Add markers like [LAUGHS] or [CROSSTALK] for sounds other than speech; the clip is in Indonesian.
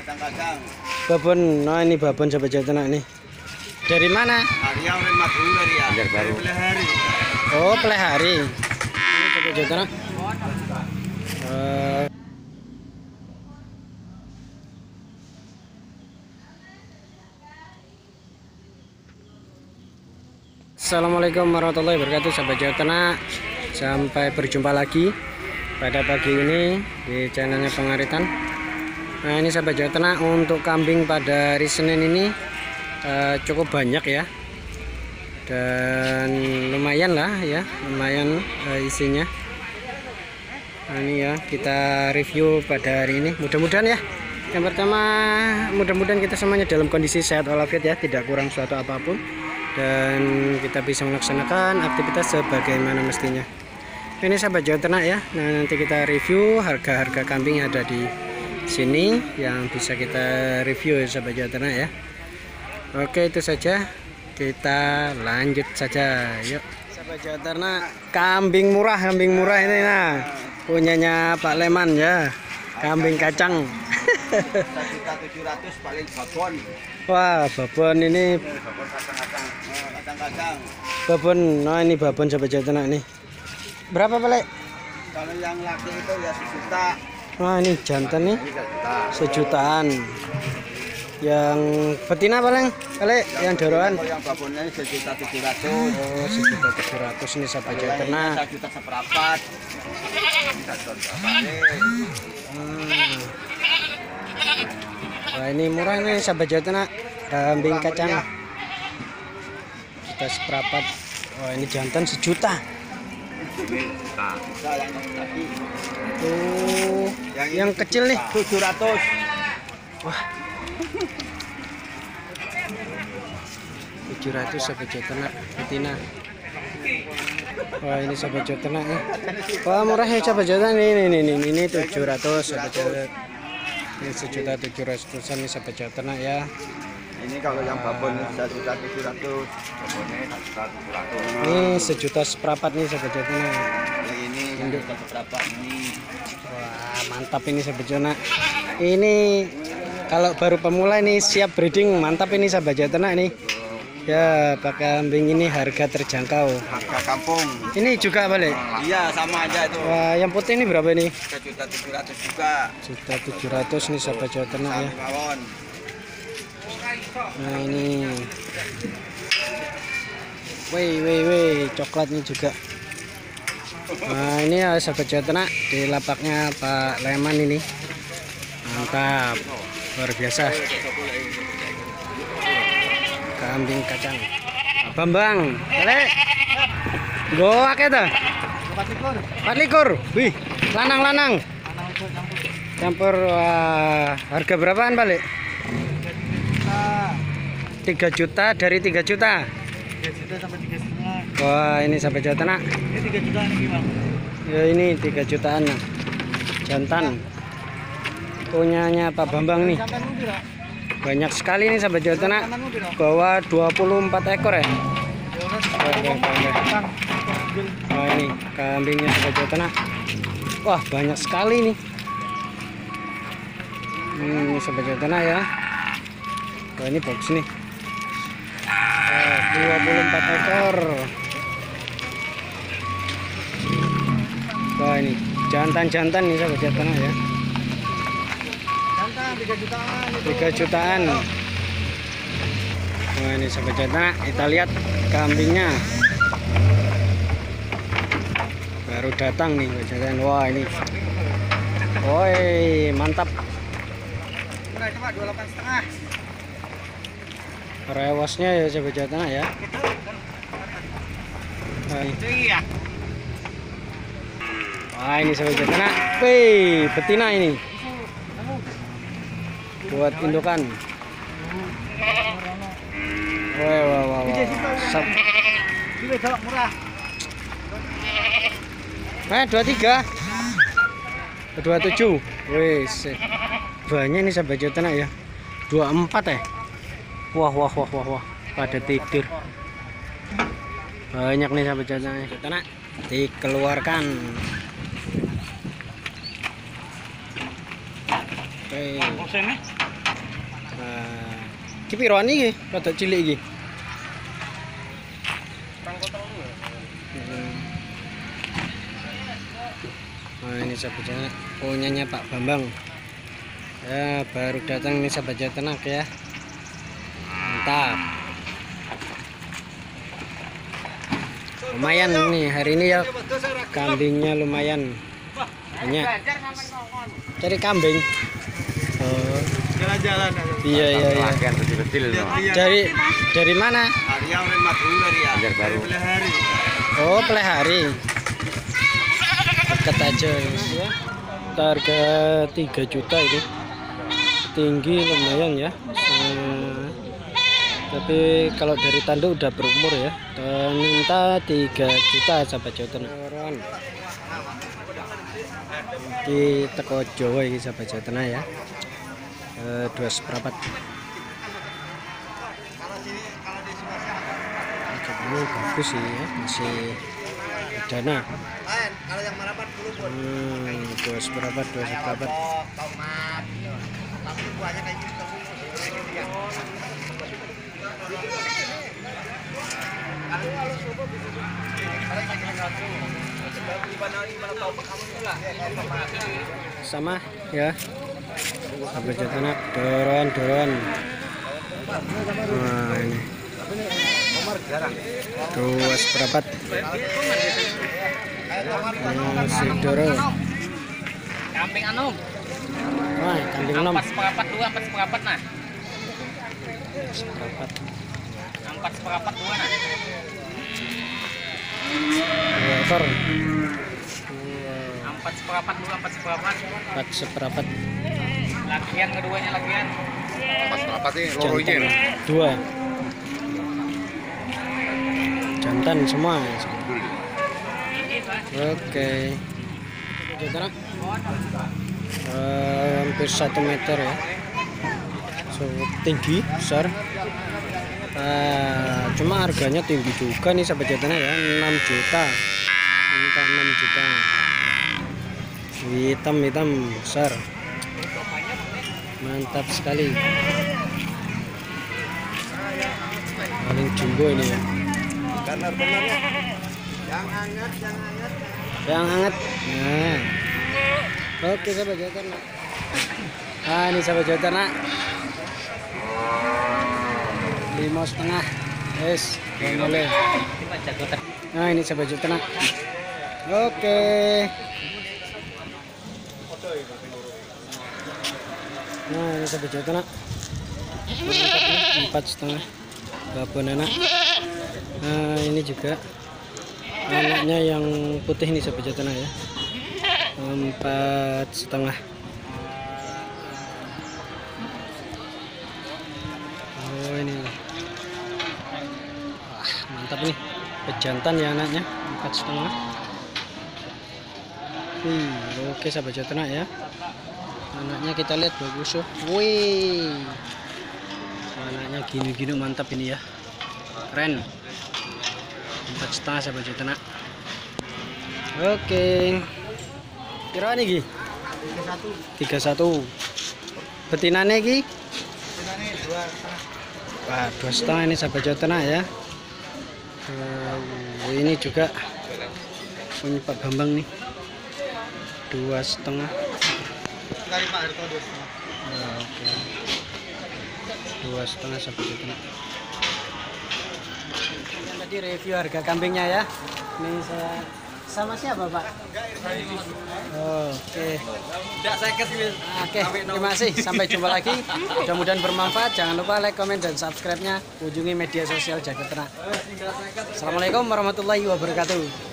Kacang-kacang. Babon, nah ini babon sahabat Jawa Tengah nih. Dari mana? Arya oleh Madura ya. Dari Belehari. Oh, pelihari. Ini sahabat Jawa Tengah. Eh, Assalamualaikum warahmatullahi wabarakatuh sahabat Jawa Tengah Sampai berjumpa lagi pada pagi ini di channelnya Pengaritan Nah ini sahabat Jawa Tengah untuk kambing pada hari Senin ini eh, cukup banyak ya. Dan lumayan lah ya lumayan eh, isinya. Nah ini ya kita review pada hari ini. Mudah-mudahan ya. Yang pertama mudah-mudahan kita semuanya dalam kondisi sehat walafiat ya tidak kurang suatu apa pun. Dan kita bisa melaksanakan aktivitas sebagaimana mestinya. Ini sahabat Jawa Tengah ya. Nah nanti kita review harga-harga kambing yang ada di sini yang bisa kita review ya sahabat Jawa Tengah ya. Oke itu saja. Kita lanjut saja. Yuk. Sahabat Jawa Tengah kambing murah kambing murah ini nah. Punyanya Pak Leman ya. Kambing kacang. Paling babon. wah babon ini. Babon. Eh, babon. Nah ini babon sahabat Jawa Tengah nih berapa Pak Kalau yang laki itu ya sejuta. Wah ini jantan nih Ini sejuta. sejutaan. Yang betina paling kali yang doroan. Kalau yang babonnya ini sejuta tujuh ratus. Oh sejuta tujuh ratus nih sahabat Jawa Tengah. Satu juta seperempat. Ini satu juta seperempat. Hmm. Wah ini murah nih sahabat Jawa Tengah. Kambing kacang. Juta seperempat. Wah ini jantan sejuta. Juta yang laki. Tuh yang kecil nih. Tujuh ratus. Wah. 700 sahabat Jawa Tengah betina. Wah ini sahabat Jawa Tengah ya. Wah murah ya sahabat Jawa Tengah ini ini ini ini 700 sahabat Jawa Tengah. Ini sejuta tujuh ratusan nih sahabat Jawa Tengah ya. Ini kalau yang babon ini satu juta tujuh ratus. Babonnya satu juta tujuh ratus. Ini sejuta seperempat nih sahabat ini satu juta seperempat ini. Wah mantap ini sahabat Tengah. Ini kalau baru pemula ini siap breeding mantap ini sahabat Jawa Tengah nih. Ya pakai kambing ini harga terjangkau. Harga kampung. Ini juga balik. Iya sama aja itu. Wah, yang putih ini berapa ini? Satu juta tujuh ratus juga. Juta tujuh ratus nih sahabat Jawa Tengah ya. Mawon. Nah ini, wih wih wih, coklatnya juga. Nah ini ya sahabat Jawa Tengah di lapaknya Pak Leman ini. Mantap, luar biasa. Kambing kacang. Bambang, kale. Go akeh ta? Empat likur. Wih, lanang-lanang. Campur wah, harga berapaan balik? 3 juta dari 3 juta. Wah, ini sampai Jawa Tengah. Ini tiga juta ini gimana? Ya ini 3 jutaan. nah. Jantan. Punyanya Pak Bambang nih. Banyak sekali nih sampai Jawa Tengah. Bawa 24 ekor ya. Wah, ini kambingnya sampai Jawa Tengah. Wah, banyak sekali nih. Hmm, ini sampai Jawa Tengah ya. Wah, ini bagus nih. Wah, 24 ekor. Wah, ini jantan-jantan nih sahabat Tengah ya. Jantan tiga jutaan. 3 jutaan. Wah, ini sahabat Tengah. Kita lihat kambingnya. Baru datang nih sahabat Tengah. Wah, ini. Woi, mantap. Murah cuma dua delapan setengah. Rewasnya ya Jawa Tengah ya. Ini. Iya. Wah ini sahabat Jawa Tengah. Wih, betina ini. Buat indukan. Wah, wah, wah, wah. Ini. Eh, 23. 27. Wih, sip. banyak nih sahabat Jawa Tengah ya. 24 ya. Wah, wah, wah, wah, wah. Pada tidur. Banyak nih sahabat Tengah. Jawa Tengah dikeluarkan. Oke. Nah, iki piroan iki? Rada cilik iki. Hmm. Nah, ini sahabat jawa punyanya Pak Bambang. Ya, baru datang nih sahabat tenak ya. Mantap. Lumayan nih hari ini ya kambingnya lumayan banyak. Cari kambing. Oh, Jalan-jalan. iya iya iya. Kecil-kecil no. Dari dari mana? Madura ya. Banjar baru. hari. Oh, pelihari. Dekat aja ya. Harga 3 juta ini. Tinggi lumayan ya. Eh, tapi kalau dari tanduk udah berumur ya. Dan minta 3 juta sahabat Jawa Tengah. Di teko Jawa ini sahabat Jawa Tengah ya. Eh, dua seperempat. Ini bagus sih ya, masih dana. Hmm, dua seperempat, dua seperempat. Sama ya. Sampai jatanak doron doron. Nah, ini. Dua seperempat. Masih dorong. Kambing Wah, kambing enam empat seperempat dua, empat seperempat nah, seperempat. empat seperempat dua nah. Dua ekor. Empat seperempat dua, empat seperempat. empat seperempat. Lagian keduanya lagian. Pas marapat ini Jantan. Dua. Jantan semua. Oke. Jantan. Eh, hampir satu meter ya. So, tinggi, besar. Eh, cuma harganya tinggi juga nih sahabat jantan ya, 6 juta. Minta 6 juta. Hitam hitam besar. Mantap sekali. Paling jumbo ini ya. Benar-benar ya. Yang hangat, yang hangat. Yang hangat. Nah. Oke sahabat jantan. Ah ini sahabat jantan nak. Lima setengah. Yes, boleh. Nah ini jantan nak. Oke. Nah ini. Mantap nih, Empat setengah. Babon anak. Nah ini juga anaknya yang putih nih sahabat jantan ya. Empat setengah. Mantap nih. Pejantan ya anaknya empat setengah. Hmm, oke sahabat jantan ya. Anaknya kita lihat bagus oh. Wih. Anaknya gini-gini mantap ini ya. Keren. Empat setengah sahabat jantan Oke. Kira nih Gi? 31. Betinane Ki? Wah, dua setengah ini sahabat Jawa Tengah ya. Eh, ini juga punya Pak Bambang nih. Dua setengah. Dari Pak Harto dua setengah. Nah, oke. Dua setengah sahabat Jawa Tengah. Tadi review harga kambingnya ya. Ini saya sama siapa Pak? Oh, Oke. Tidak saya kasih. Oke, terima kasih. Sampai jumpa [LAUGHS] lagi. Mudah-mudahan bermanfaat. Jangan lupa like, komen, dan subscribe-nya. Kunjungi media sosial Jaga Ternak. Assalamualaikum warahmatullahi wabarakatuh.